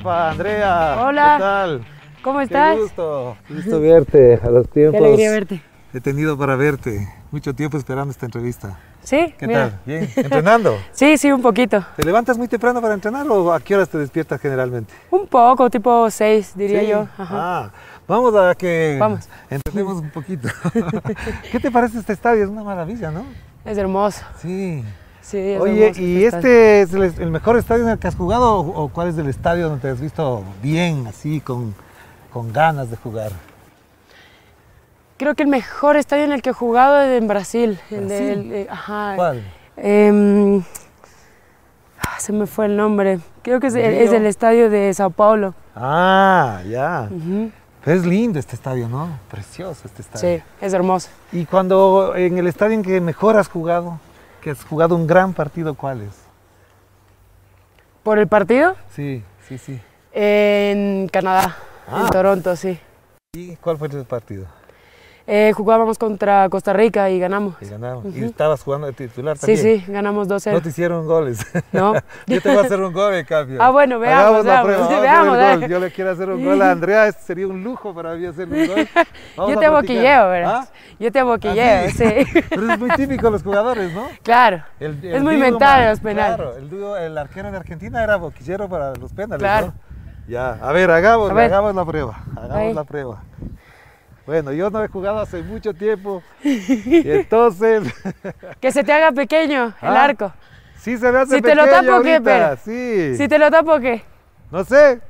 Epa, Andrea. Hola. ¿Qué tal? ¿Cómo estás? Qué gusto. Qué gusto verte a los tiempos. Qué alegría verte. He tenido para verte. Mucho tiempo esperando esta entrevista. ¿Sí? ¿Qué mira. tal? Bien. ¿Entrenando? Sí, sí, un poquito. ¿Te levantas muy temprano para entrenar o a qué horas te despiertas generalmente? Un poco, tipo seis, diría Sí. yo. Ajá. Ah, vamos a que Vamos. entrenemos un poquito. ¿Qué te parece este estadio? Es una maravilla, ¿no? Es hermoso. Sí. Sí, es Oye, ¿y este es el, el mejor estadio en el que has jugado o, o cuál es el estadio donde te has visto bien, así, con, con ganas de jugar? Creo que el mejor estadio en el que he jugado es en Brasil. El del, eh, ajá. ¿Cuál? Em, ah, se me fue el nombre. Creo que es, es el estadio de Sao Paulo. Ah, ya. Ujú. Es lindo este estadio, ¿no? Precioso este estadio. Sí, es hermoso. Y cuando en el estadio en que mejor has jugado, que has jugado un gran partido, ¿cuál es? ¿Por el partido? Sí, sí, sí. En Canadá, Ah. en Toronto, sí. ¿Y cuál fue ese partido? Eh, jugábamos contra Costa Rica y ganamos. Y ganaron. Y Ujú. estabas jugando de titular Sí, también. sí, ganamos 2-0. No te hicieron goles. No. Yo te voy a hacer un gol en cambio. Ah, bueno, veamos, Hagamos la veamos, prueba. A veamos. Yo le quiero hacer un gol a Andrea. Sería un lujo para mí hacerle un gol. Vamos Yo te boquilleo, ¿verdad? ¿Ah? Yo te boquilleo, ¿Ah, sí. Pero es muy típico los jugadores, ¿no? claro. El- Es el muy Diego mental Mar- los penales. Claro, el, dúo- el arquero de Argentina era boquillero para los penales, Claro. ¿no? Ya, a ver, hagamos, A ver. hagamos la prueba. Hagamos Ahí. la prueba. Bueno, yo no he jugado hace mucho tiempo. y entonces, Que se te haga pequeño el Ah, arco. sí se me hace Si te lo pequeño tapo, ¿qué, ahorita, pero? Sí. Si te lo tapo, ¿qué? No sé.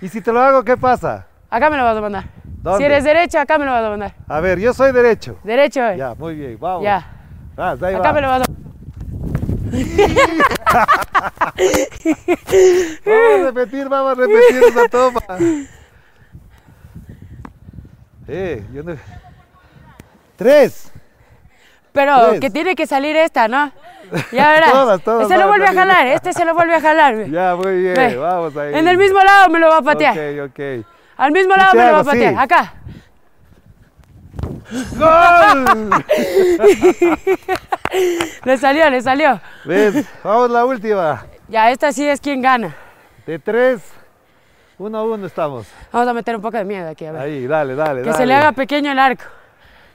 ¿Y si te lo hago, qué pasa? Acá me lo vas a mandar. ¿Dónde? Si eres derecho, acá me lo vas a mandar. A ver, yo soy derecho. Derecho, eh. Ya, muy bien, vamos. Ya. Ahí Acá va. me lo vas a Vamos a repetir, vamos a repetir esa toma. Eh, yo no... Tres. Pero Tres. que tiene que salir esta, ¿no? Ya verás. Todas, todas este van lo vuelve a jalar, este se lo vuelve a jalar. Ya, muy bien, Ve. vamos ahí. En el mismo lado me lo va a patear. Ok, ok. Al mismo ¿Y lado me lo va a? Sí. patear. Acá. ¡Gol! Le salió, le salió. ¿Ves? Vamos la última. Ya, esta sí es quien gana. De tres, uno a uno estamos. Vamos a meter un poco de miedo aquí, a ver. Ahí, dale, dale, que dale. se le haga pequeño el arco.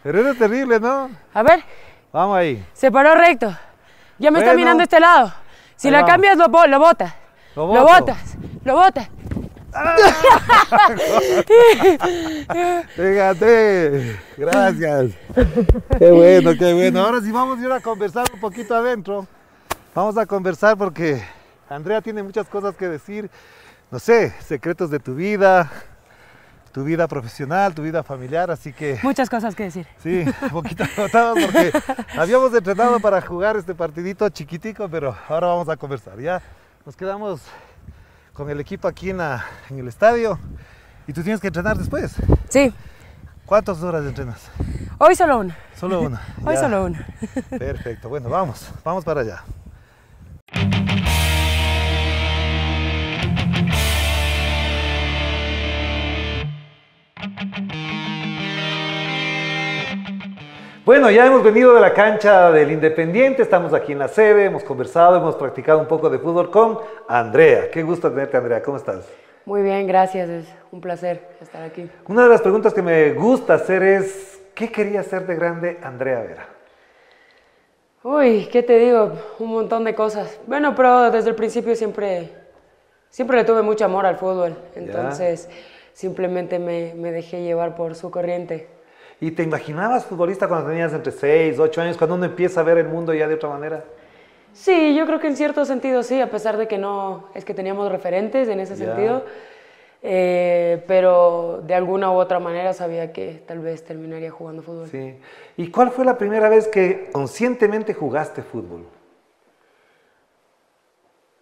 Es terrible, ¿no? A ver, Vamos ahí. se paró recto. Ya me está Bueno. mirando este lado. Si Ahí la vamos. cambias, lo, lo botas. Lo Lo botas. Lo botas. Fíjate. Gracias. Qué bueno, qué bueno. Ahora sí vamos a ir a conversar un poquito adentro. Vamos a conversar porque Andrea tiene muchas cosas que decir. No sé, secretos de tu vida, tu vida profesional, tu vida familiar, así que Muchas cosas que decir. sí, un poquito agotados porque habíamos entrenado para jugar este partidito chiquitico, pero ahora vamos a conversar. Ya nos quedamos con el equipo aquí en, la- en el estadio y tú tienes que entrenar después. Sí, ¿Cuántas horas entrenas? hoy solo una. Solo una. Hoy Ya. solo una. Perfecto. Bueno, vamos. Vamos para allá. Bueno, ya hemos venido de la cancha del Independiente, estamos aquí en la sede, hemos conversado, hemos practicado un poco de fútbol con Andrea. Qué gusto tenerte, Andrea. ¿Cómo estás? Muy bien, gracias. Es un placer estar aquí. Una de las preguntas que me gusta hacer es, ¿qué quería ser de grande Andrea Vera? Uy, ¿qué te digo? Un montón de cosas. Bueno, pero desde el principio siempre, siempre le tuve mucho amor al fútbol. Entonces, simplemente me, me dejé llevar por su corriente. ¿Y te imaginabas futbolista cuando tenías entre 6, 8 años, cuando uno empieza a ver el mundo ya de otra manera? Sí, yo creo que en cierto sentido sí, a pesar de que no es que teníamos referentes en ese sentido, eh, pero de alguna u otra manera sabía que tal vez terminaría jugando fútbol. Sí. ¿Y cuál fue la primera vez que conscientemente jugaste fútbol?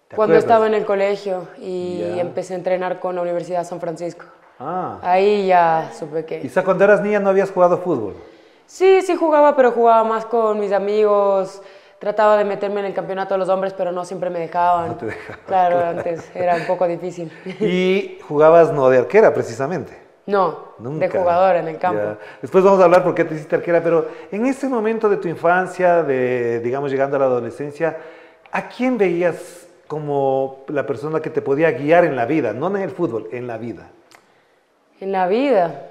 ¿Te Cuando acuerdas? estaba en el colegio y empecé a entrenar con la Universidad de San Francisco. Ah. Ahí ya supe que... Quizá cuando eras niña no habías jugado fútbol. Sí, sí jugaba, pero jugaba más con mis amigos. Trataba de meterme en el campeonato de los hombres, pero no siempre me dejaban. No te dejaban, Claro, antes era un poco difícil. Y jugabas no de arquera, precisamente. No, Nunca. de jugador en el campo. Ya. Después vamos a hablar por qué te hiciste arquera, pero en ese momento de tu infancia, de digamos llegando a la adolescencia, ¿a quién veías como la persona que te podía guiar en la vida, no en el fútbol, en la vida? En la vida.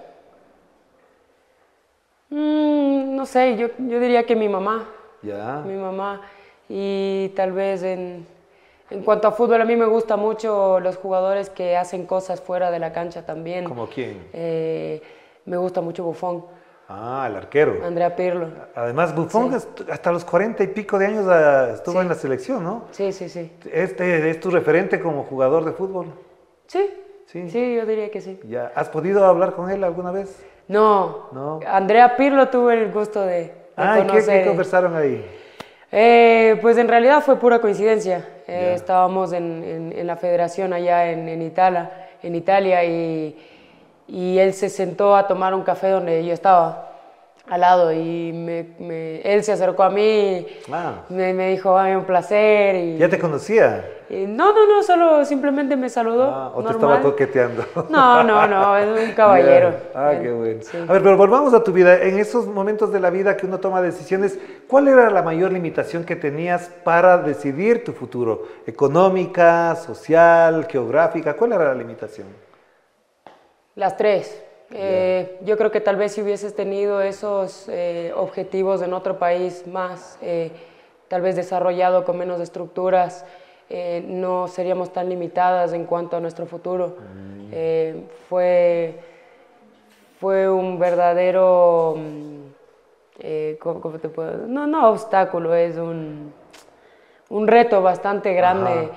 Mm, no sé, yo, yo diría que mi mamá. Ya. Mi mamá. Y tal vez en, en cuanto a fútbol, a mí me gusta mucho los jugadores que hacen cosas fuera de la cancha también. ¿Como quién? Eh, me gusta mucho Buffon, Ah, el arquero. Andrea Pirlo. Además, Buffon est- hasta los cuarenta y pico de años ah, estuvo Sí. en la selección, ¿no? Sí, sí, sí. Este es tu referente como jugador de fútbol. Sí, Sí. sí, yo diría que sí. Ya. ¿Has podido hablar con él alguna vez? No, No. Andrea Pirlo tuve el gusto de, de Ah, ¿y qué, conocer. qué conversaron ahí? Eh, pues en realidad fue pura coincidencia. Eh. Estábamos en, en- en la federación allá en, en Italia, en Italia y, y él se sentó a tomar un café donde yo estaba al lado y me, me- él se acercó a mí, Ah. me, me dijo, ay, un placer. Y, ¿Ya te conocía? y no, no, no, solo simplemente me saludó. Ah, ¿O te estaba coqueteando? No, no, no, es un caballero. Ah, Él, qué bueno. sí. A ver, pero volvamos a tu vida. En esos momentos de la vida que uno toma decisiones, ¿cuál era la mayor limitación que tenías para decidir tu futuro? ¿Económica, social, geográfica? ¿Cuál era la limitación? Las tres. Eh, yo creo que tal vez si hubieses tenido esos eh, objetivos en otro país más, eh, tal vez desarrollado con menos estructuras, no seríamos tan limitadas en cuanto a nuestro futuro. Eh, fue, fue un verdadero, mm, ¿cómo, cómo te puedo? No, no obstáculo, es un, un reto bastante grande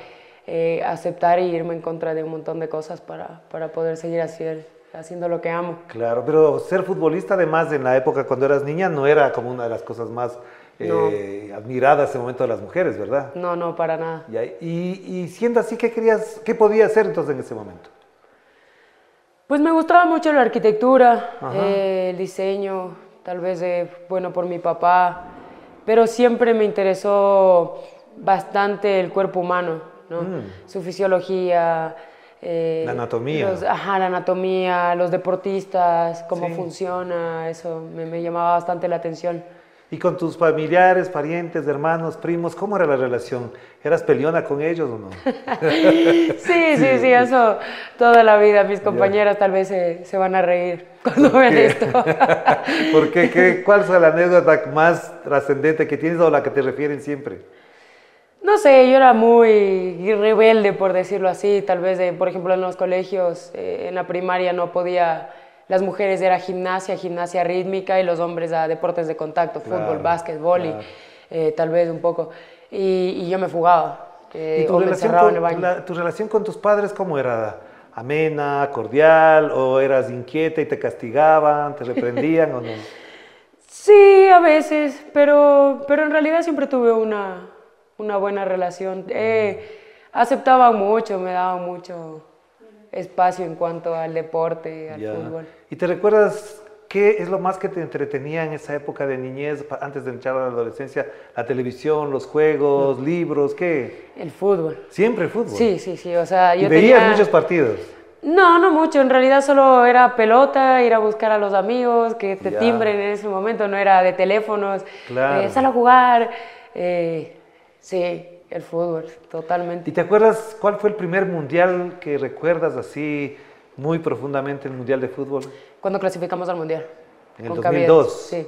aceptar y irme en contra de un montón de cosas para, para poder seguir haciendo, haciendo lo que amo. Claro, pero ser futbolista además en la época cuando eras niña no era como una de las cosas más eh, admiradas en ese momento de las mujeres, ¿verdad? No, no, para nada. Y, y siendo así, ¿qué querías, qué podías hacer entonces en ese momento? Pues me gustaba mucho la arquitectura, eh, el diseño, tal vez eh, bueno por mi papá, pero siempre me interesó bastante el cuerpo humano, ¿no? Su fisiología. Eh. La anatomía. los- ajá, la anatomía, los deportistas, cómo Sí. funciona, eso me, me llamaba bastante la atención. ¿Y con tus familiares, parientes, hermanos, primos, cómo era la relación? ¿Eras peleona con ellos o no? Sí, sí, sí, eso toda la vida. Mis compañeras tal vez se, se van a reír cuando vean esto. ¿Por qué? ¿Qué- ¿Cuál es la anécdota más trascendente que tienes o la que te refieren siempre? No sé, yo era muy rebelde, por decirlo así. Tal vez, eh, por ejemplo, en los colegios, eh, en la primaria no podía... Las mujeres era gimnasia, gimnasia rítmica y los hombres a deportes de contacto, Claro, fútbol, básquet, vóley, claro. eh, tal vez un poco. Y, y yo me fugaba. eh, ¿Y tu o me relación, encerraba en con, el baño. la- tu relación con tus padres cómo era? ¿Amena, cordial o eras inquieta y te castigaban, te reprendían o no? Sí, a veces, pero, pero en realidad siempre tuve una, una buena relación. Eh, aceptaban mucho, me daban mucho espacio en cuanto al deporte, al Ya. fútbol. ¿Y te recuerdas qué es lo más que te entretenía en esa época de niñez, antes de entrar a la adolescencia? ¿La televisión, los juegos, libros, qué? El fútbol. Siempre fútbol. Sí, sí, sí. O sea, ¿Y yo veías tenía- muchos partidos? No, no mucho. En realidad solo era pelota, ir a buscar a los amigos, que te Ya. timbren en ese momento. No era de teléfonos. Claro. Eh, sal a jugar. Eh, sí, el fútbol, totalmente. ¿Y te acuerdas cuál fue el primer mundial que recuerdas así muy profundamente, el mundial de fútbol? Cuando clasificamos al Mundial. En el con 2002. Caviedes, Sí.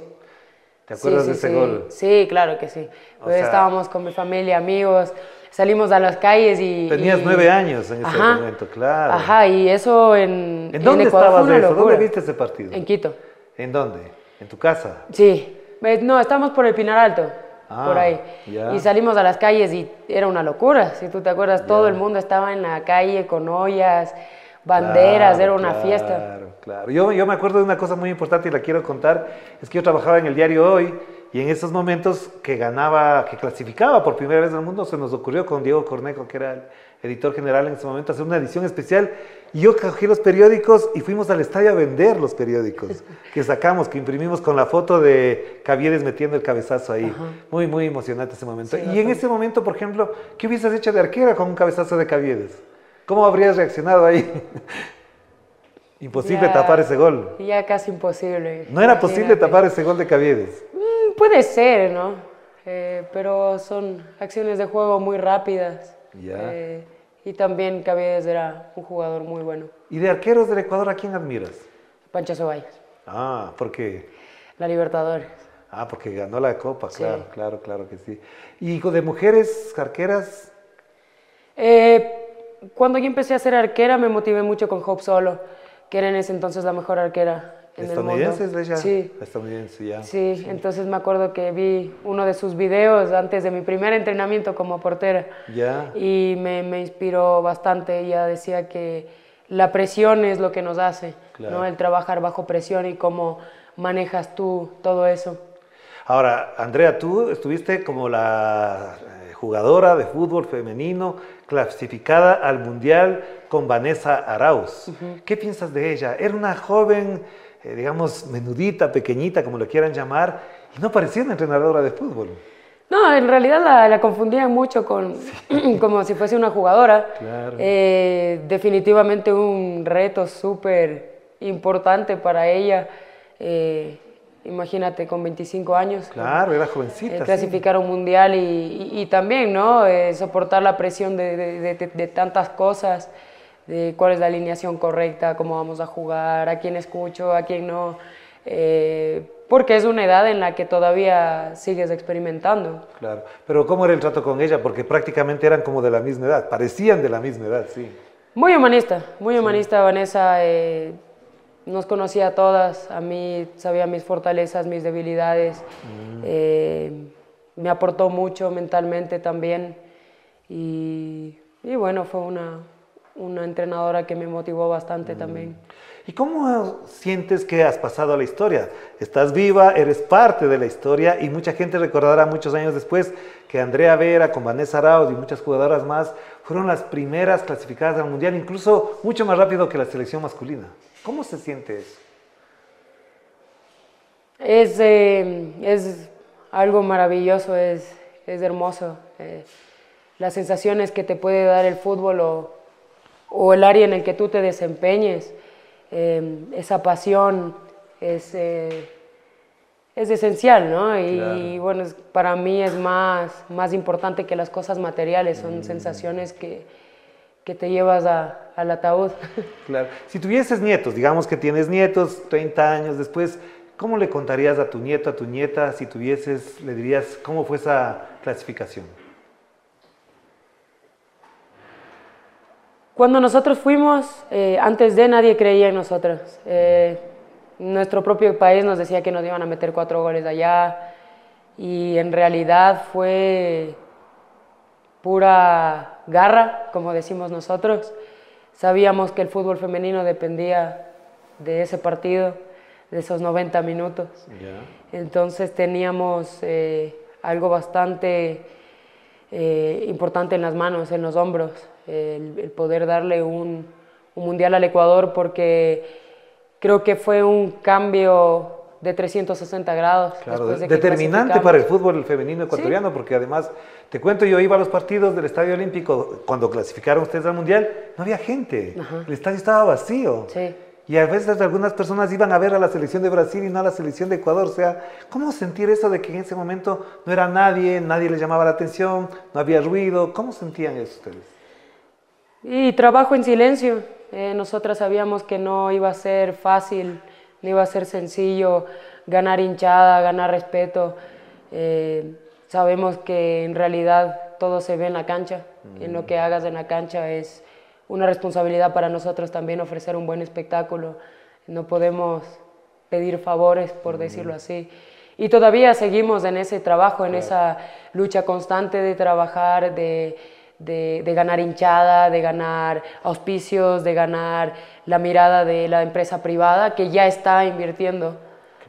¿Te acuerdas Sí, de ese sí. gol? Sí, claro que sí. Pues sea- estábamos con mi familia, amigos, salimos a las calles y... Tenías y- nueve años en ese Ajá. momento, claro. Ajá, y eso en, ¿En dónde Ecuador estabas de eso? ¿Dónde viste ese partido? En Quito. ¿En dónde? ¿En tu casa? Sí. No, estamos por el Pinar Alto, Ah, por ahí. ya. Y salimos a las calles y era una locura, si tú te acuerdas, todo el mundo estaba en la calle con ollas, banderas, Claro, era una claro, fiesta. Claro, claro. Yo, yo me acuerdo de una cosa muy importante y la quiero contar, es que yo trabajaba en el diario Hoy y en esos momentos que ganaba, que clasificaba por primera vez en el mundo, se nos ocurrió con Diego Cornejo, que era el editor general en ese momento, hacer una edición especial yo cogí los periódicos y fuimos al estadio a vender los periódicos que sacamos, que imprimimos con la foto de Caviedes metiendo el cabezazo ahí. Muy, muy emocionante ese momento. Sí, y en ese momento, por ejemplo, ¿qué hubieses hecho de arquera con un cabezazo de Caviedes? ¿Cómo habrías reaccionado ahí? Imposible Ya- tapar ese gol. Ya casi imposible. No era posible imagínate. tapar ese gol de Caviedes. Mm, Puede ser, ¿no? Eh, pero son acciones de juego muy rápidas. Ya. Eh, y también Caviedes era un jugador muy bueno. ¿Y de arqueros del Ecuador a quién admiras? Pancho Ceballos, Ah, porque, la Libertadores. ah, porque ganó la Copa, Sí. claro, claro, claro que sí. ¿Y de mujeres arqueras? Eh, cuando yo empecé a ser arquera me motivé mucho con Hope Solo, que era en ese entonces la mejor arquera en el mundo. ¿Estadounidenses? Sí, Estadounidense, ya. sí, entonces me acuerdo que vi uno de sus videos antes de mi primer entrenamiento como portera Ya. y me, me inspiró bastante. Ella decía que la presión es lo que nos hace, Claro. ¿no? el trabajar bajo presión y cómo manejas tú todo eso. Ahora, Andrea, tú estuviste como la eh, jugadora de fútbol femenino clasificada al Mundial con Vanessa Arauz. ¿Qué piensas de ella? Era una joven, eh, digamos, menudita, pequeñita, como lo quieran llamar, y no parecía una entrenadora de fútbol. No, en realidad la, la confundían mucho con como si fuese una jugadora. Claro. Eh, definitivamente un reto súper importante para ella. Eh, imagínate, con 25 años. Claro, era eh, jovencita. sí. clasificar a un mundial y, y- y también, ¿no? Eh, soportar la presión de- de- de tantas cosas, de cuál es la alineación correcta, cómo vamos a jugar, a quién escucho, a quién no. Eh, porque es una edad en la que todavía sigues experimentando. Claro. Pero ¿cómo era el trato con ella? Porque prácticamente eran como de la misma edad, parecían de la misma edad, sí. Muy humanista, muy humanista Vanessa. eh, nos conocía a todas, a mí sabía mis fortalezas, mis debilidades. eh, me aportó mucho mentalmente también. Y, y bueno, fue una, una entrenadora que me motivó bastante también. ¿Y cómo sientes que has pasado a la historia? Estás viva, eres parte de la historia y mucha gente recordará muchos años después que Andrea Vera con Vanessa Arauz y muchas jugadoras más fueron las primeras clasificadas al Mundial, incluso mucho más rápido que la selección masculina. ¿Cómo se siente eso? Es, eh, es algo maravilloso, es, es hermoso. eh, las sensaciones que te puede dar el fútbol o, o el área en el que tú te desempeñes, eh, esa pasión es, eh, es esencial, ¿no? Y, Claro. bueno, es- para mí es más, más importante que las cosas materiales, son sensaciones que, que te llevas a- al ataúd. Claro. Si tuvieses nietos, digamos que tienes nietos 30 años después, ¿cómo le contarías a tu nieto, a tu nieta, si tuvieses, le dirías cómo fue esa clasificación? Cuando nosotros fuimos, eh, antes de nadie creía en nosotros. Eh, nuestro propio país nos decía que nos iban a meter cuatro goles allá y en realidad fue pura garra, como decimos nosotros. Sabíamos que el fútbol femenino dependía de ese partido, de esos 90 minutos. Entonces teníamos eh, algo bastante eh, importante en las manos, en los hombros, el, el poder darle un, un mundial al Ecuador porque creo que fue un cambio de 360 grados. Claro, de determinante para el fútbol femenino ecuatoriano, porque además, te cuento, yo iba a los partidos del Estadio Olímpico, cuando clasificaron ustedes al Mundial, no había gente, el estadio estaba vacío. Sí. Y a veces algunas personas iban a ver a la selección de Brasil y no a la selección de Ecuador. O sea, ¿cómo sentir eso de que en ese momento no era nadie, nadie les llamaba la atención, no había ruido? ¿Cómo sentían eso ustedes? Y trabajo en silencio. Eh, nosotras sabíamos que no iba a ser fácil, no iba a ser sencillo ganar hinchada, ganar respeto. Eh, sabemos que en realidad todo se ve en la cancha. En lo que hagas en la cancha es una responsabilidad para nosotros también ofrecer un buen espectáculo. No podemos pedir favores, por decirlo así. Y todavía seguimos en ese trabajo, en esa lucha constante de trabajar, de, de- de ganar hinchada, de ganar auspicios, de ganar la mirada de la empresa privada que ya está invirtiendo.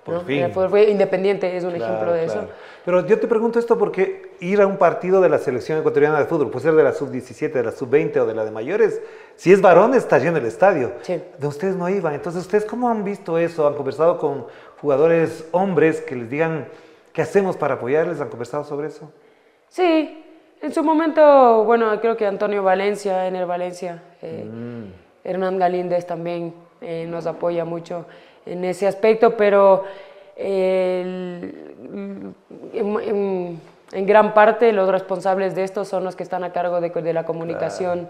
por ¿no? fin. Independiente es un Claro, ejemplo de claro. eso. Pero yo te pregunto esto porque ir a un partido de la selección ecuatoriana de fútbol, puede ser de la sub-17, de la sub-20 o de la de mayores, si es varón está lleno el estadio. Sí. De ustedes no iban. Entonces, ¿ustedes cómo han visto eso? ¿Han conversado con jugadores hombres que les digan qué hacemos para apoyarles? ¿Han conversado sobre eso? Sí, en su momento, bueno, creo que Antonio Valencia, en el Valencia, eh, Hernán Galíndez también eh, nos apoya mucho en ese aspecto, pero el- en- en- en gran parte los responsables de esto son los que están a cargo de, de la comunicación,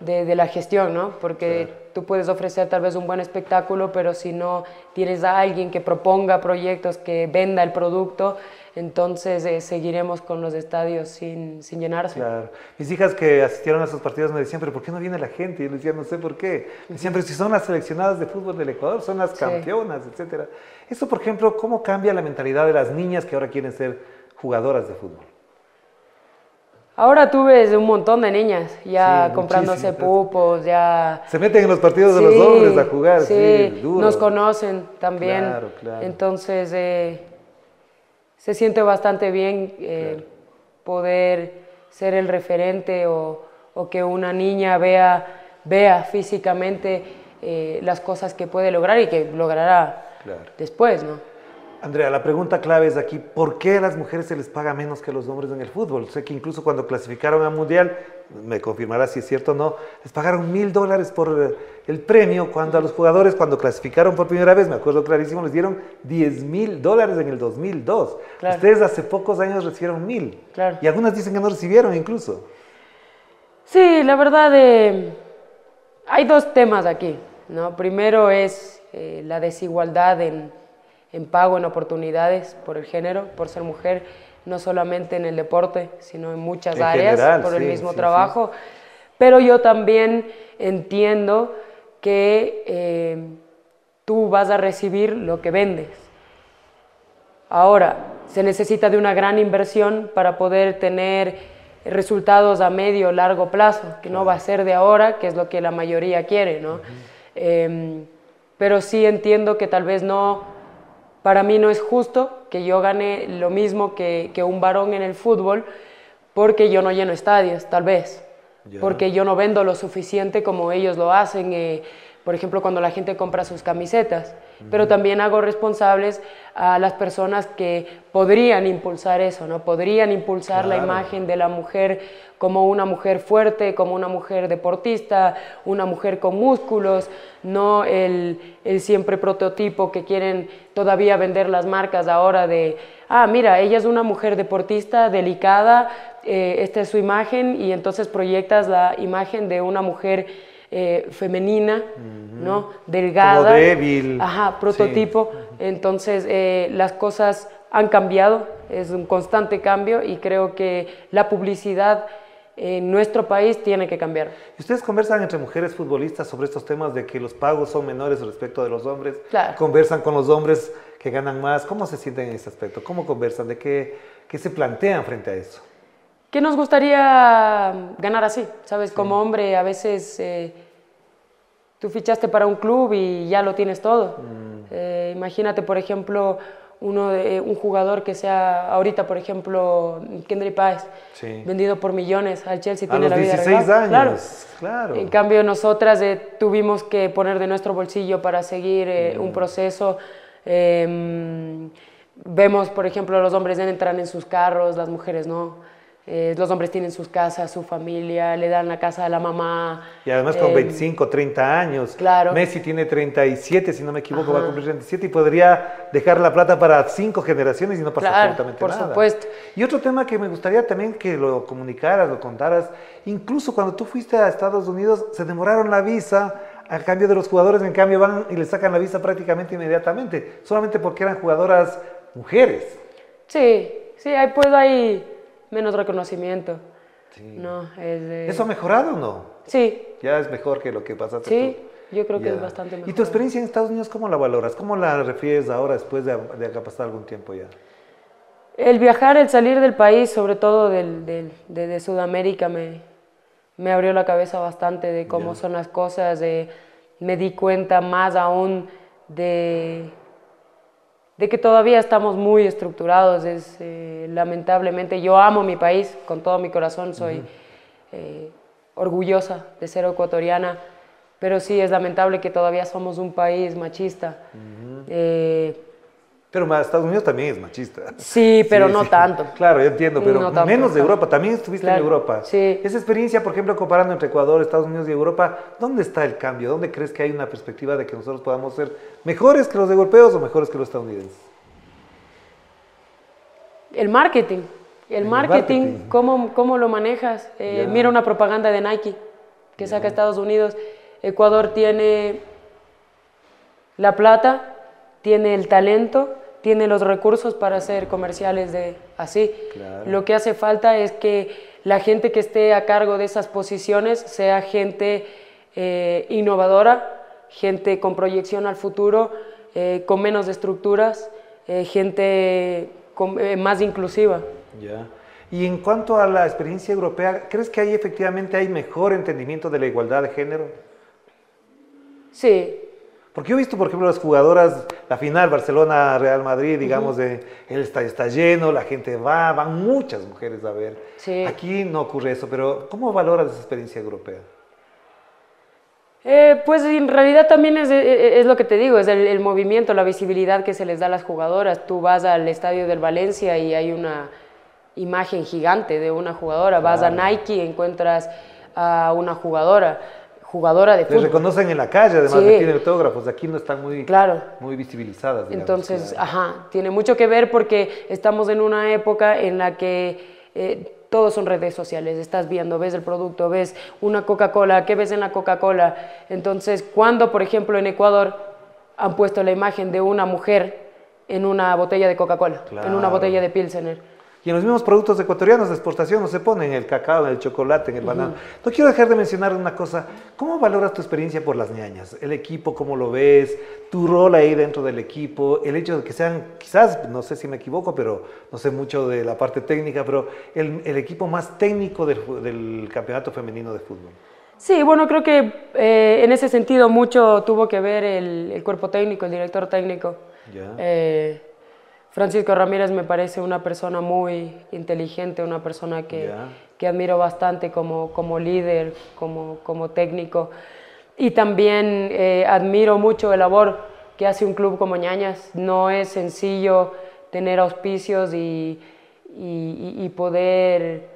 De, de, la gestión, ¿no? Porque tú puedes ofrecer tal vez un buen espectáculo, pero si no tienes a alguien que proponga proyectos, que venda el producto, entonces eh, seguiremos con los estadios sin, sin, llenarse. Claro. Mis hijas que asistieron a esos partidos me decían, pero ¿por qué no viene la gente? Y yo les decía, no sé por qué. Me decían, pero si son las seleccionadas de fútbol del Ecuador, son las campeonas, etcétera. Eso, por ejemplo, ¿cómo cambia la mentalidad de las niñas que ahora quieren ser jugadoras de fútbol? Ahora tú ves un montón de niñas ya comprándose pupos, ya... Se meten en los partidos de los hombres a jugar, sí, duro. nos conocen también. Claro, claro. Entonces, eh, se siente bastante bien eh, poder ser el referente o, o, que una niña vea, vea físicamente eh, las cosas que puede lograr y que logrará después, ¿no? Andrea, la pregunta clave es aquí, ¿por qué a las mujeres se les paga menos que a los hombres en el fútbol? Sé que incluso cuando clasificaron al Mundial, me confirmará si es cierto o no, les pagaron mil dólares por el premio, cuando a los jugadores, cuando clasificaron por primera vez, me acuerdo clarísimo, les dieron 10 mil dólares en el 2002. Ustedes hace pocos años recibieron mil. Claro. Y algunas dicen que no recibieron incluso. Sí, la verdad, eh, hay dos temas aquí. ¿no? Primero es eh, la desigualdad en en pago, en oportunidades por el género, por ser mujer, no solamente en el deporte, sino en muchas áreas, por el mismo trabajo. Pero yo también entiendo que eh, tú vas a recibir lo que vendes. Ahora, se necesita de una gran inversión para poder tener resultados a medio o largo plazo, que no va a ser de ahora, que es lo que la mayoría quiere, ¿no? Em, pero sí entiendo que tal vez no para mí no es justo que yo gane lo mismo que, un varón en el fútbol porque yo no lleno estadios, tal vez. Porque yo no vendo lo suficiente como ellos lo hacen. Eh, por ejemplo, cuando la gente compra sus camisetas. Pero también hago responsables a las personas que podrían impulsar eso, ¿no? Podrían impulsar la imagen de la mujer como una mujer fuerte, como una mujer deportista, una mujer con músculos, no el, siempre prototipo que quieren todavía vender las marcas ahora de, ah, mira, ella es una mujer deportista, delicada, eh, esta es su imagen y entonces proyectas la imagen de una mujer eh, femenina, ¿no? Delgada. Como débil. Ajá, prototipo. Entonces, eh, las cosas han cambiado, es un constante cambio y creo que la publicidad en nuestro país tiene que cambiar. ¿Ustedes conversan entre mujeres futbolistas sobre estos temas de que los pagos son menores respecto de los hombres? Claro. ¿Conversan con los hombres que ganan más? ¿Cómo se sienten en ese aspecto? ¿Cómo conversan? ¿De qué, qué se plantean frente a eso? ¿Qué nos gustaría ganar así? ¿Sabes? Como hombre, a veces eh, tú fichaste para un club y ya lo tienes todo. Mm. Eh, imagínate, por ejemplo, uno de, un jugador que sea ahorita, por ejemplo, Kendry Páez, vendido por millones al Chelsea, tiene la vida 16 años, claro. En cambio, nosotras eh, tuvimos que poner de nuestro bolsillo para seguir un mm. proceso. Em, vemos, por ejemplo, los hombres entran en sus carros, las mujeres no. Eh, los hombres tienen sus casas, su familia, le dan la casa a la mamá. Y además con 25, eh, 30 años. Claro. Messi tiene 37, si no me equivoco, va a cumplir 37 y podría dejar la plata para cinco generaciones y no pasa absolutamente por nada. Por supuesto. Y otro tema que me gustaría también que lo comunicaras, lo contaras, incluso cuando tú fuiste a Estados Unidos, se demoraron la visa a cambio de los jugadores, en cambio van y le sacan la visa prácticamente inmediatamente, solamente porque eran jugadoras mujeres. Sí, sí, ahí pues hay menos reconocimiento. No, es ¿Eso ha mejorado o no? Sí. Ya es mejor que lo que pasaste Sí, yo creo que es bastante mejor. ¿Y tu experiencia en Estados Unidos cómo la valoras? ¿Cómo la refieres ahora después de, de acá pasar algún tiempo ya? El viajar, el salir del país, sobre todo del, del, de, Sudamérica, me, me abrió la cabeza bastante de cómo son las cosas. De, me di cuenta más aún de de que todavía estamos muy estructurados. Es, eh, lamentablemente, yo amo mi país con todo mi corazón, soy eh, orgullosa de ser ecuatoriana, pero sí es lamentable que todavía somos un país machista. Pero Estados Unidos también es machista. Sí, pero no tanto. Claro, yo entiendo, pero menos de Europa. También estuviste en Europa. Sí. Esa experiencia, por ejemplo, comparando entre Ecuador, Estados Unidos y Europa, ¿dónde está el cambio? ¿Dónde crees que hay una perspectiva de que nosotros podamos ser mejores que los europeos o mejores que los estadounidenses? El marketing. El marketing, ¿cómo, ¿cómo, lo manejas? Eh, mira una propaganda de Nike que saca Estados Unidos. Ecuador tiene la plata, tiene el talento, tiene los recursos para hacer comerciales de así. Lo que hace falta es que la gente que esté a cargo de esas posiciones sea gente eh, innovadora, gente con proyección al futuro, eh, con menos estructuras, gente más inclusiva. Ya. Y en cuanto a la experiencia europea, ¿crees que ahí efectivamente hay mejor entendimiento de la igualdad de género? Sí. Porque yo he visto, por ejemplo, las jugadoras, la final Barcelona-Real Madrid, digamos, de, el estadio está lleno, la gente va, van muchas mujeres a ver. Sí. Aquí no ocurre eso, pero ¿cómo valoras esa experiencia europea? Eh, pues en realidad también es, es, lo que te digo, es el, el, movimiento, la visibilidad que se les da a las jugadoras. Tú vas al estadio del Valencia y hay una imagen gigante de una jugadora. Vas a Nike, encuentras a una jugadora, jugadora de fútbol. Les reconocen en la calle, además de tienen autógrafos. Aquí no están muy, claro. muy visibilizadas. Entonces, ajá, tiene mucho que ver porque estamos en una época en la que eh, todos son redes sociales. Estás viendo, ves el producto, ves una Coca-Cola, ¿qué ves en la Coca-Cola? Entonces, cuando, por ejemplo, en Ecuador han puesto la imagen de una mujer en una botella de Coca-Cola, en una botella de Pilsener y en los mismos productos ecuatorianos de exportación no se ponen el cacao, el chocolate, en el banano. No quiero dejar de mencionar una cosa. ¿Cómo valoras tu experiencia por las ñañas? El equipo, ¿cómo lo ves? Tu rol ahí dentro del equipo. El hecho de que sean, quizás, no sé si me equivoco, pero no sé mucho de la parte técnica, pero el, el equipo más técnico del, del, campeonato femenino de fútbol. Sí, bueno, creo que eh, en ese sentido mucho tuvo que ver el, el cuerpo técnico, el director técnico. Ya. Eh, Francisco Ramírez me parece una persona muy inteligente, una persona que, que admiro bastante como, como líder, como, como técnico. Y también eh, admiro mucho el labor que hace un club como Ñañas. No es sencillo tener auspicios y, y, poder,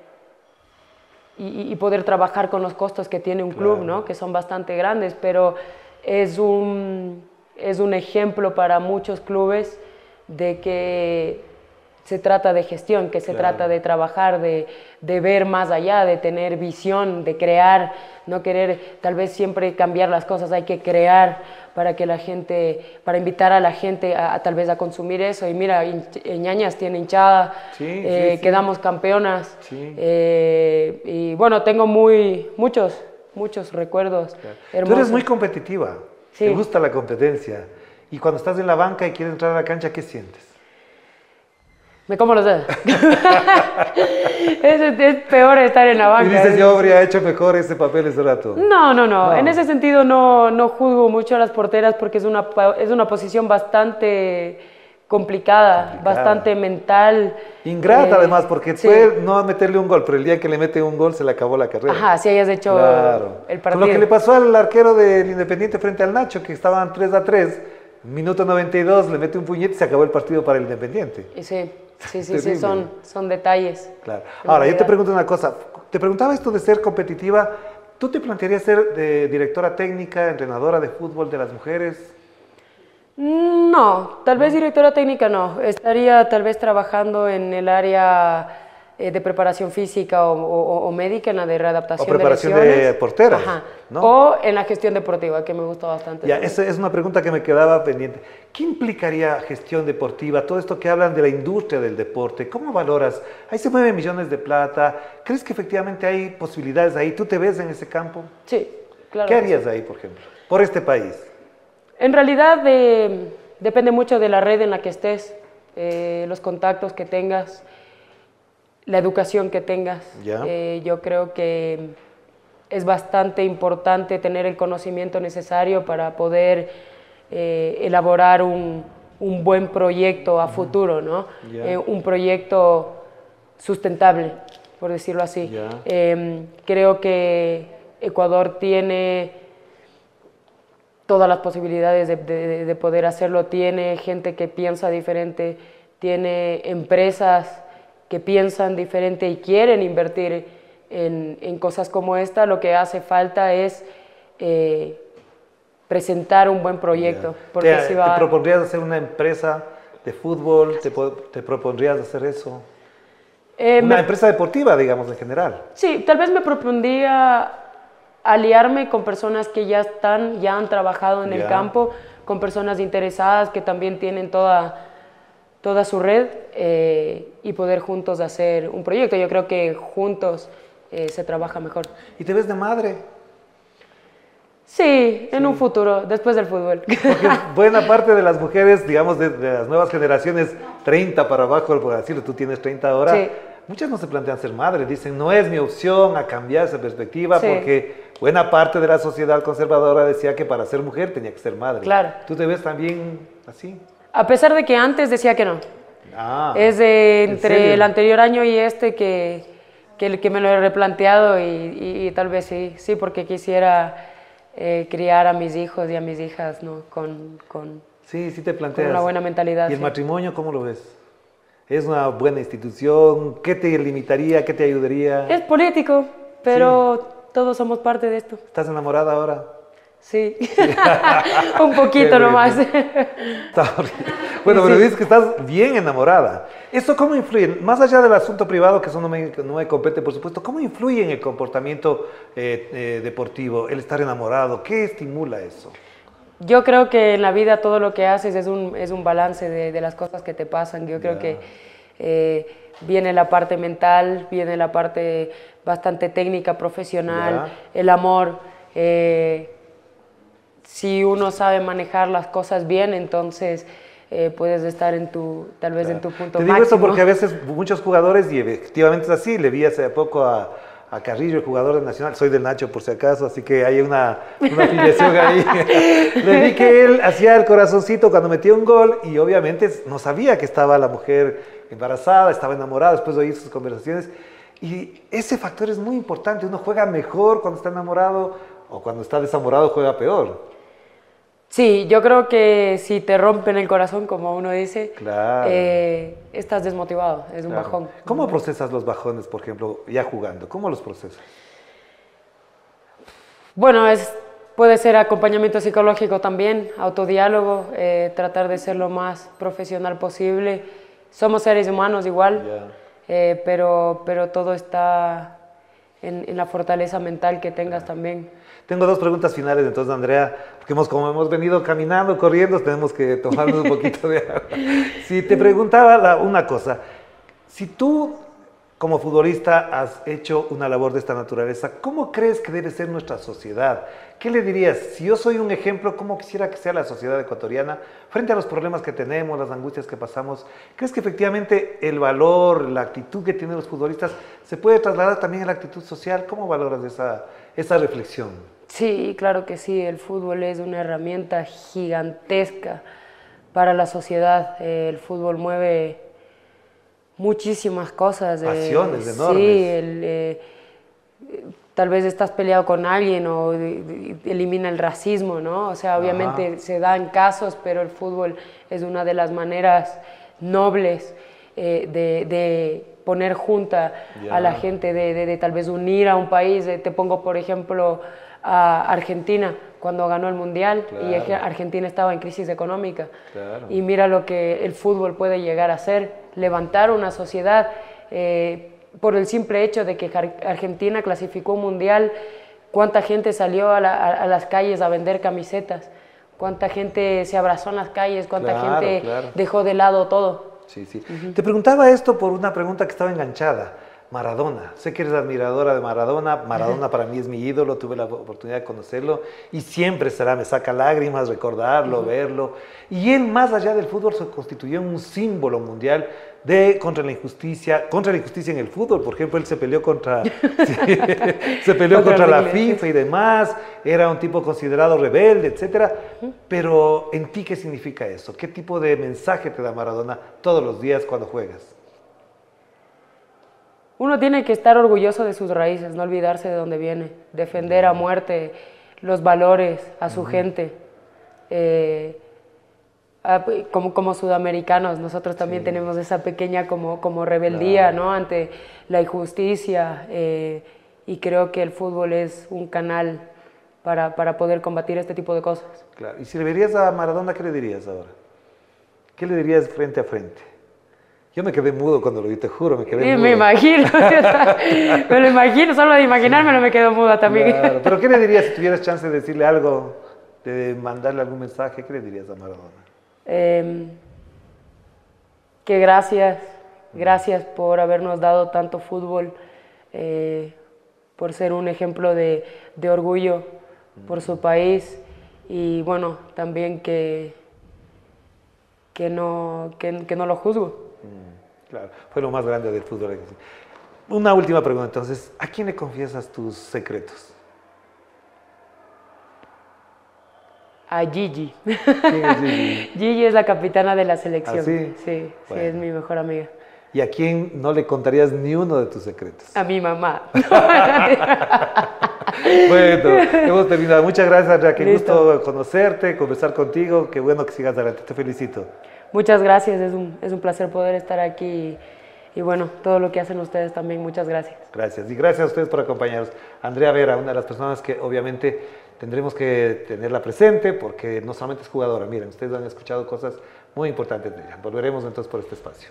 y, poder trabajar con los costos que tiene un club, ¿no? que son bastante grandes, pero es un, es un ejemplo para muchos clubes de que se trata de gestión, que se trata de trabajar, de, de, ver más allá, de tener visión, de crear, no querer tal vez siempre cambiar las cosas, hay que crear para que la gente, para invitar a la gente a, tal vez a consumir eso. Y mira, Ñañas tiene hinchada, eh, quedamos campeonas. Eh, y bueno, tengo muy, muchos, muchos recuerdos. Hermosos. Tú eres muy competitiva, te gusta la competencia. Y cuando estás en la banca y quieres entrar a la cancha, ¿qué sientes? Me como los dedos. es, es, peor estar en la banca. Y dices, yo habría hecho mejor ese papel ese rato. No, no, no. En ese sentido no, no juzgo mucho a las porteras porque es una, es una posición bastante complicada, bastante mental. Ingrata eh, además, porque puede no meterle un gol, pero el día que le mete un gol se le acabó la carrera. Ajá, si hayas hecho el partido. Con lo que le pasó al arquero del Independiente frente al Nacho, que estaban 3 a 3 Minuto 92, le mete un puñete y se acabó el partido para el Independiente. Sí, sí, sí, sí son, son detalles. Claro. Ahora, yo te pregunto una cosa. Te preguntaba esto de ser competitiva. ¿Tú te plantearías ser de directora técnica, entrenadora de fútbol de las mujeres? No, tal vez directora técnica no. Estaría tal vez trabajando en el área eh, de preparación física o, médica, en la de readaptación o preparación de, porteras. O en la gestión deportiva, que me gusta bastante. Ya, esa es una pregunta que me quedaba pendiente. ¿Qué implicaría gestión deportiva? Todo esto que hablan de la industria del deporte, ¿cómo valoras? Ahí se mueven millones de plata. ¿Crees que efectivamente hay posibilidades ahí? ¿Tú te ves en ese campo? Sí, claro. ¿Qué harías ahí, por ejemplo, por este país? En realidad depende mucho de la red en la que estés, eh, los contactos que tengas la educación que tengas. Eh, yo creo que es bastante importante tener el conocimiento necesario para poder eh, elaborar un, un, buen proyecto a futuro, ¿no? Eh, un proyecto sustentable, por decirlo así. Em, creo que Ecuador tiene todas las posibilidades de, de poder hacerlo, tiene gente que piensa diferente, tiene empresas que piensan diferente y quieren invertir en, en cosas como esta, lo que hace falta es eh, presentar un buen proyecto. Porque ¿Te, si va... ¿Te propondrías hacer una empresa de fútbol? ¿Te, te propondrías hacer eso? Eh, Una me- empresa deportiva, digamos, en general. Sí, tal vez me propondría aliarme con personas que ya están, ya han trabajado en el campo, con personas interesadas que también tienen toda, toda su red eh, y poder juntos hacer un proyecto. Yo creo que juntos eh, se trabaja mejor. ¿Y te ves de madre? Sí, en un futuro, después del fútbol. Porque buena parte de las mujeres, digamos, de, de las nuevas generaciones, 30 para abajo, por decirlo, tú tienes 30 ahora, Sí. muchas no se plantean ser madre, dicen, no es mi opción a cambiar esa perspectiva, Sí. porque buena parte de la sociedad conservadora decía que para ser mujer tenía que ser madre. Claro. ¿Tú te ves también así? A pesar de que antes decía que no. Ah, es de ¿en entre el anterior año y este que, que, que me lo he replanteado y, y- y tal vez sí, sí, porque quisiera eh, criar a mis hijos y a mis hijas ¿no? con, con- Sí, sí te planteas. una buena mentalidad, ¿Y el sí. matrimonio cómo lo ves? ¿Es una buena institución? ¿Qué te limitaría? ¿Qué te ayudaría? Es político, pero todos somos parte de esto. ¿Estás enamorada ahora? Sí, un poquito nomás. Bueno, pero dices que estás bien enamorada. ¿Eso cómo influye? Más allá del asunto privado, que eso no me, no me compete, por supuesto, ¿cómo influye en el comportamiento eh, eh, deportivo el estar enamorado? ¿Qué estimula eso? Yo creo que en la vida todo lo que haces es un, es un balance de, de las cosas que te pasan. Yo creo que eh, viene la parte mental, viene la parte bastante técnica, profesional, el amor. eh, si uno sabe manejar las cosas bien, entonces eh, puedes estar en tu, tal vez en tu punto Te digo máximo. esto porque a veces muchos jugadores, y efectivamente es así, le vi hace poco a, a Carrillo, el jugador de Nacional, soy del Nacho por si acaso, así que hay una, una afiliación ahí. le vi que él hacía el corazoncito cuando metía un gol y obviamente no sabía que estaba la mujer embarazada, estaba enamorada, después de oír sus conversaciones. Y ese factor es muy importante, uno juega mejor cuando está enamorado o cuando está desamorado juega peor. Sí, yo creo que si te rompen el corazón, como uno dice, Claro. eh, estás desmotivado, es un Claro. bajón. ¿Cómo procesas los bajones, por ejemplo, ya jugando? ¿Cómo los procesas? Bueno, es, puede ser acompañamiento psicológico también, autodiálogo, eh, tratar de ser lo más profesional posible. Somos seres humanos igual, Ya. eh, pero, pero todo está en, en la fortaleza mental que tengas también. Tengo dos preguntas finales entonces, Andrea, porque hemos, como hemos venido caminando, corriendo, tenemos que tomarnos un poquito de agua. Si te preguntaba la- una cosa, si tú como futbolista has hecho una labor de esta naturaleza, ¿cómo crees que debe ser nuestra sociedad? ¿Qué le dirías? Si yo soy un ejemplo, ¿cómo quisiera que sea la sociedad ecuatoriana frente a los problemas que tenemos, las angustias que pasamos? ¿Crees que efectivamente el valor, la actitud que tienen los futbolistas se puede trasladar también a la actitud social? ¿Cómo valoras esa, esa reflexión? Sí, claro que sí, el fútbol es una herramienta gigantesca para la sociedad. Eh, el fútbol mueve muchísimas cosas. eh, Pasiones enormes. Sí, el, eh, tal vez estás peleado con alguien o de- de- elimina el racismo, ¿no? O sea, obviamente Ajá. se dan casos, pero el fútbol es una de las maneras nobles eh, de, de poner junta a la gente, de, de- de tal vez unir a un país. Eh, Te pongo, por ejemplo, a Argentina cuando ganó el Mundial y Claro. Arge- Argentina estaba en crisis económica. Claro. Y mira lo que el fútbol puede llegar a hacer, levantar una sociedad eh, por el simple hecho de que Argentina clasificó un mundial, cuánta gente salió a, la- a- a las calles a vender camisetas, cuánta gente se abrazó en las calles, cuánta Claro, gente dejó de lado todo. Sí, sí. Te preguntaba esto por una pregunta que estaba enganchada. Maradona. Sé que eres admiradora de Maradona. Maradona para mí es mi ídolo. Tuve la oportunidad de conocerlo y siempre será, me saca lágrimas recordarlo, verlo. Y él, más allá del fútbol, se constituyó en un símbolo mundial de contra la injusticia, contra la injusticia en el fútbol. Por ejemplo, él se peleó contra, sí, se peleó Contra contra, la. FIFA y demás. Era un tipo considerado rebelde, etcétera. Pero en ti, ¿qué significa eso? ¿Qué tipo de mensaje te da Maradona todos los días cuando juegas? Uno tiene que estar orgulloso de sus raíces, no olvidarse de dónde viene, defender a muerte los valores a su gente. Eh, ah, pues, como, como sudamericanos, nosotros también tenemos esa pequeña como, como rebeldía ¿no? ante la injusticia eh, y creo que el fútbol es un canal para, para poder combatir este tipo de cosas. Claro. Y si le verías a Maradona, ¿qué le dirías ahora? ¿Qué le dirías frente a frente? Yo me quedé mudo cuando lo vi, te juro, me quedé Sí, mudo. me imagino. me lo imagino, solo de imaginármelo me quedo muda también. Claro, Pero ¿qué le dirías si tuvieras chance de decirle algo, de mandarle algún mensaje? ¿Qué le dirías a Maradona? Em, que gracias, gracias por habernos dado tanto fútbol, eh, por ser un ejemplo de, de orgullo por su país y bueno, también que, que, no, que, que no lo juzgo. Claro, fue lo más grande del fútbol. Una última pregunta, entonces, ¿a quién le confiesas tus secretos? A Gigi. ¿Quién es Gigi? Gigi es la capitana de la selección. ¿Ah, sí? Sí, Bueno. sí, es mi mejor amiga. ¿Y a quién no le contarías ni uno de tus secretos? A mi mamá. Bueno, hemos terminado. Muchas gracias, Andrea. Qué Listo. gusto conocerte, conversar contigo. Qué bueno que sigas adelante. Te felicito. Muchas gracias, es un, es un placer poder estar aquí y, bueno, todo lo que hacen ustedes también, muchas gracias. Gracias. Y gracias a ustedes por acompañarnos. Andrea Vera, una de las personas que obviamente tendremos que tenerla presente porque no solamente es jugadora. Miren, ustedes han escuchado cosas muy importantes de ella. Volveremos entonces por este espacio.